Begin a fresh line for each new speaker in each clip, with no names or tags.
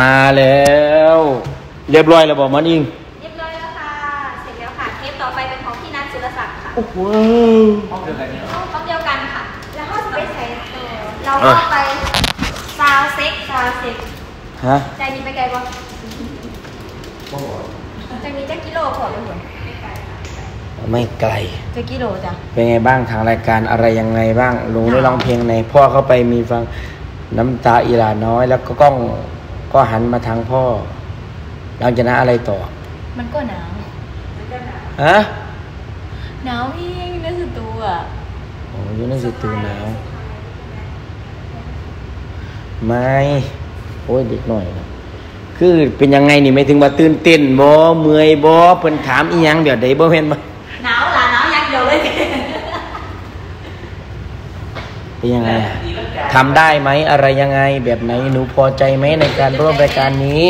มาแล้ว เรียบร้อยแล้วบอกมันอิง
เรียบร้อยแล้วค่ะ เสร็จแล้วค่ะ เทปต่อไปเป็นของพี่นัทสุรศักดิ์ค่ะ
โอ้โห
ห้องเดียวกันค่ะ แล้วเขาจะไปใส่ตัวเราก็ไป sound check sound check
ฮะ
ใจนี้ไปไกลปะใจนี้จะกิโลพอเลยเหรอ
ไม่ไกล
จะกิโลจ้ะ
เป็นไงบ้างทางรายการอะไรยังไงบ้างลุงได้ร้องเพลงในพ่อเข้าไปมีฟังน้ำตาอีหลาน้อยแล้วก็กล้อง ก็หันมาทางพ่อหลังจากนั้นอะไรต่อ
มันก็หนาว
ฮะ
หนาวพี่นึกถึงตัว
โอ้ยนั่นสิตูหนาวไม่โอ้ยเด็กหน่อยนะคือเป็นยังไงนี่ไม่ถึงว่าตื่นเต้นบ่เมื่อยบ่เพิ่นถามอีหยังเดี๋ยวใดบ่เห็นบ่
หนาวล่ะหนาวยังเดียวเลย
เป็นยังไงอะ ทำได้ไหมอะไรยังไง แบบไหนหนูพอใจไหมในการร่วมรายการนี้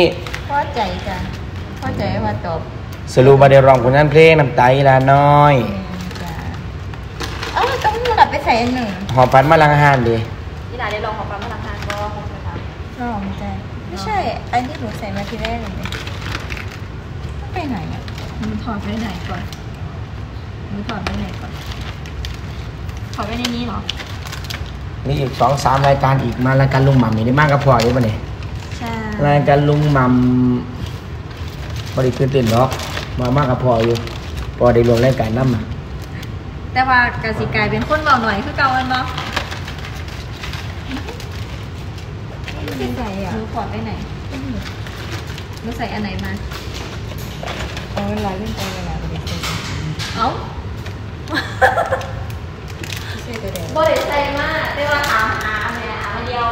พอใจจ้ะพอใจว่าตอบ
สรุปมาได้ร้องผลงานเพลงน้ำตาอีหลาน้อย
จ้ะเอ้าต้องมึงอะไปใส่อันหนึ่ง
หอพันมาลังอาหารดิ
พี่ดาได้ลองของปั๊มพลังงานก็คงจะทำลองจ้ะไม่ใช่ อันที่หนูใส่มาทีแรกเลยเนี่ยไปไหนอะหนูถอดไปไหนก่อนหนูถอดไปไหนก่อนถอดไปในนี้เหรอ
มีอีกสองสามรายการอีกมารายการลุงหม่ำนี่ได้มากกับพออยู่ปะเนี่ย
ใช่
รายการลุงหม่ำบริตื่นเต้นหรอกมามากกับพออยู่พอได้รวมรายการน้ำอะ
แต่ว่ากสิกลายเป็นคนเบาหน่อยคือเก่ามันบ่ไม่ใส่อะหนูถอดไปไหนหนูใส่อันไหนมา
เอาเวลาเล่นไปเวลาไปเล่น
เอ้า
ไม่ใช่ตัวเดียว
บ่ได้ใส่มาได้ว่าถามหาแม่หามาเดียว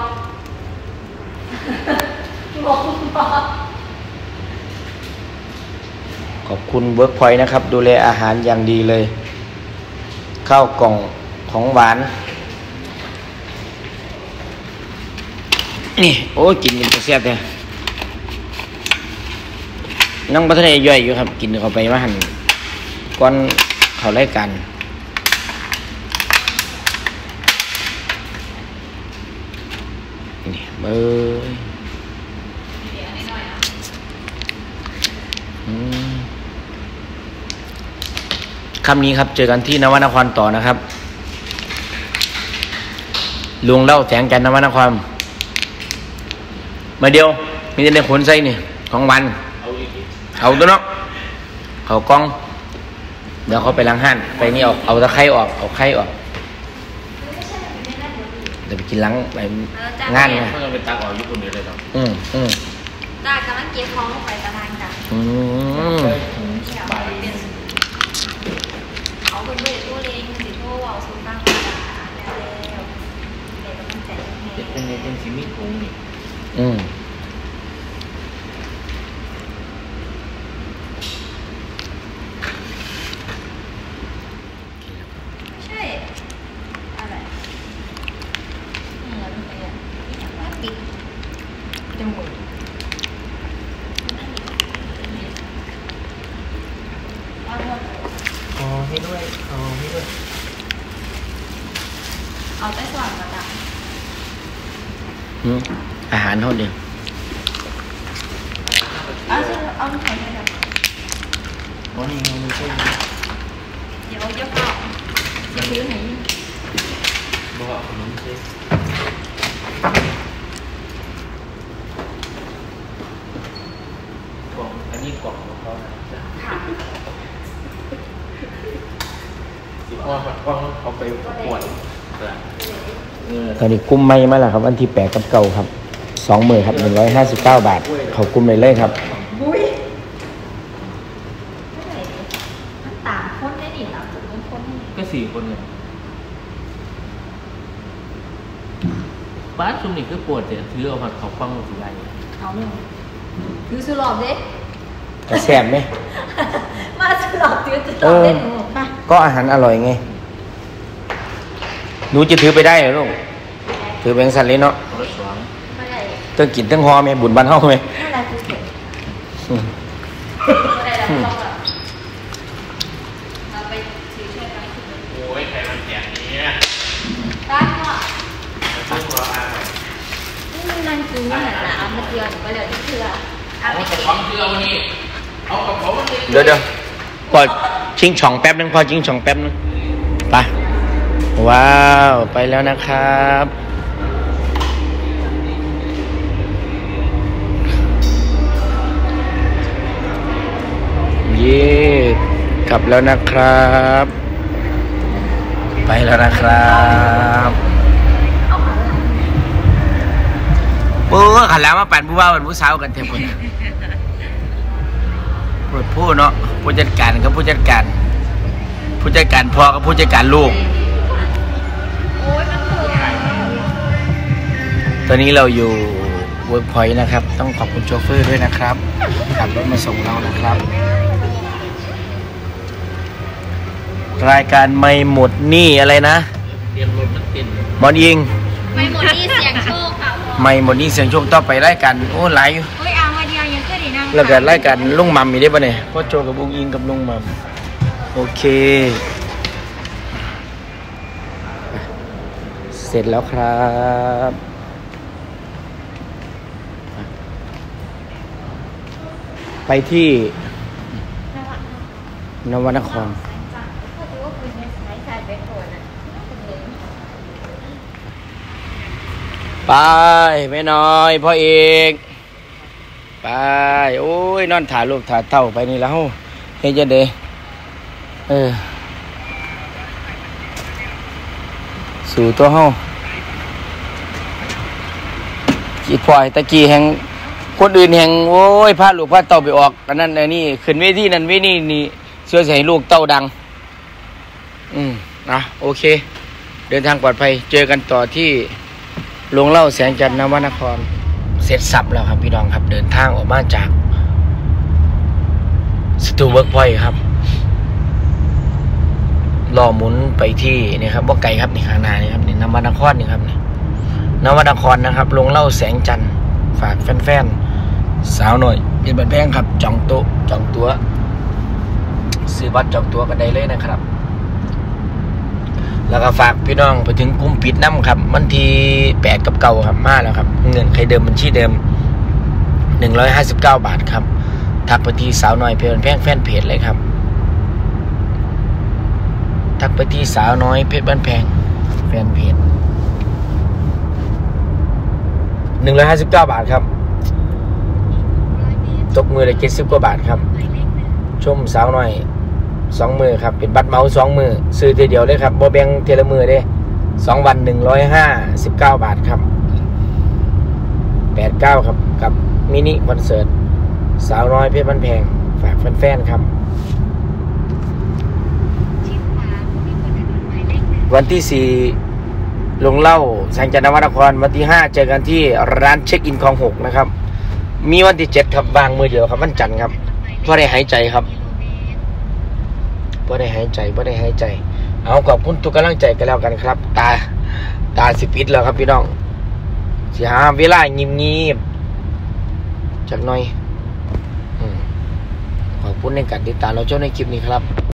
ขอบคุณเวิร์กพอยนะครับ ดูแลอาหารอย่างดีเลย ข้าวกล่องของหวาน นี่ โอ้กินกันเสียบเลยนั่งพัฒนาย่อยอยู่ครับ กินเข้าไปว่าหันก้อนเขาไล่กันนี่เบยอื คำนี้ครับ เจอกันที่นวนครต่อนะครับ ลุงเล่าแสงจันทร์นวนคร มาเดียวมีแต่ในขนใส่นี่ ของวัน เอาตัวเนาะเขากล้อง เดี๋ยวเขาไปล้างห้านไปนี่ออก เอาตะไคร้ออก เอาไข่ออก เดี๋ยวไปกินล้างไปงานไง
ไม่ต้องไปตักออกญี่ปุ่นเดียวเลยครับ
อืมอืม
จ้ากำลังเก็บของลงไปตารางจ้ะ
อืม
เอาคนเวทตัวเองสิโทรเอาสูงตั้งมาแล้วแล้วเด็กกำลังใจให้
เป็นในเป็นซิมิคุงนี่
อืม
ใช่อะไรเหมือนอะไรอะติดจมูก
ขอให้ด้วยขอให้ด้วย
เอาไปสว่างกระดับ
อืมอาหารเท่าเดียว
เอาใช่เอาไปใส่ให้แบบ
อ๋อนี่ไง มีเส้น
เดี๋ยวจะเป่าจะซื้อไหน
บอกขนมเส้นกล่องอันนี้กล่องของเขานะ
ค่ะ
สิพ่อพ่อเขาไปประกวดเออ
ตอนนี้กุ้มไม่มาแล้วครับ วันที่แปดกับเก่าครับสองหมื่นครับหนึ่งร้อยห้าสิบเก้าบาท เขากุ้มเลยเลยครับ
บุ้ยไม่ไหนดิมันต่างคนได้ดิต่างจุดคนนี่
ก็สี่คนเนี่ยบ้านซุมนี่คือปวดแต่ถือเอาผัดเขาฟังสิไร
เอาหนึ่งคือสุรอบเด้
กระแสบไหม
มาสุรอบถือสุรอบเด้หนูไป
ก็อาหารอร่อยไง หนูจะถือไปได้เหรอลูกถือแบงสันเลยเนาะ
รถสวง
ไม่ได้
ต้องกินทั้งหอไหมบุญบ้านเฮาไหม
ไม่ได้คือเสร็จ
อืม
ไม่ได้แล้วเราแบบเราไปถือช่วยกัน
โอ้ยใครมันแจกนี้
ได้ก็
ซื้อหัวอาหาร
นี่มีนางซื้อหนังละเอามาเดียวก็เลยเชื่อเอา
เอา
ไป
กระ
ติด
ป๋องเกลือวันนี้เอากระป๋องมาติด
เดี๋ยวเดี๋ยวพอชิงช่องแป๊บนึงพอชิงช่องแป๊บนึงไป ว้าว ไปแล้วนะครับ เย่กลับแล้วนะครับ ไปแล้วนะครับปูขันแล้วมาปั่นผู้ว่าเป็นผู้สาวกันเถอะพุ่นพูดผู้เนาะผู้จัดการกับผู้จัดการ ผู้จัดการพ่อกับผู้จัดการลูก ตอนนี้เราอยู่เวิร์กพอยต์นะครับ ต้องขอบคุณโชเฟอร์ด้วยนะครับขับรถมาส่งเรานะครับ รายการไมค์หมดหนี้อะไรนะ
เตรียมรถมันติด
หมอนยิง
ไม่หมดนี่เสียงโชคค่ะ
ไม่หมดหนี่เสียงโชคต่อไปรายการโอ้หลายอยู่
โอ้ยเอามาเดียวยังขึ้นอีกนั่ง
แล้วก็รายการลุงมัมมีได้ปะเนี่ยพ่อโจกับบุงยิงกับลุงมัมโอเค เสร็จแล้วครับ ไปที่นวนคร ไปไม่น้อยพ่อเอกไป โอ้ย นอนถ่ายรูปถ่ายเต้าไปนี่แล้วเฮ้ยจะเดเออ สู่ตัวเฮาจีพลอยตะกี้แห่ง คนอื่นแห่งโอ้ยพาลูกพาเต้าไปออกอันนั้นอันนี้ขึ้นเวทีนั้นเวทีนี่เชื่อใส่ลูกเต้าดัง อืมนะโอเค เดินทางปลอดภัย เจอกันต่อที่โรงเหล้าแสงจันทร์นวนคร เสร็จสรรพแล้วครับพี่น้องครับ เดินทางออกมาจากสตูเวิร์กพอยต์ครับรอหมุนไปที่นี่ครับว่าไกลครับนี่ข้างหน้านี่ครับนี่นวนครนี่ครับนี่นวนครนะครับ ลงเล่าแสงจันทร์ ฝากแฟนๆ สาวหน่อยเย็นบันแพงครับ จองโต๊ะจองตัวซื้อบัตรจองตัวกันได้เลยนะครับ แล้วก็ฝากพี่น้องไปถึงกลุ่มปิดน้ำครับวันที่แปดกับเก่าครับมาแล้วครับ เงินใครเดิมบัญชีเดิมหนึ่งร้อยห้าสิบเก้าบาทครับ ทักไปที่สาวหน้อยเพลินแพงแฟนเพจเลยครับ ทักไปที่สาวน้อยเพชรบ้านแพงแฟนเพจ หนึ่งร้อยห้าสิบเก้าบาทครับ ตกมือเลยเจ็ดสิบกว่าบาทครับ ชมสาวน้อยสองมือครับ เป็นบัตรเมาส์สองมือซื้อทีเดียวเลยครับโบแบงเทละมือเด้สองวันหนึ่งร้อยห้าสิบเก้าบาทครับแปดเก้าครับ กับมินิคอนเสิร์ตสาวน้อยเพชรบ้านแพง ฝากแฟนๆครับ วันที่สี่ ลงเล่าแสงจันทร์นวนครวันที่ห้าเจอกันที่ร้านเช็คอินคลองหกนะครับ มีวันที่เจ็ดครับวางมือเดียวครับวันจันทร์ครับเพื่อได้หายใจครับบ่อได้หายใจบ่อได้หายใจ เอาขอบคุณทุกกำลังใจกันแล้วกันครับ ตาตาสิปิดแล้วครับพี่น้องสิหาเวลาเงียบๆจักหน่อยอขอบคุณในการติดตามเราเจ้าในคลิปนี้ครับ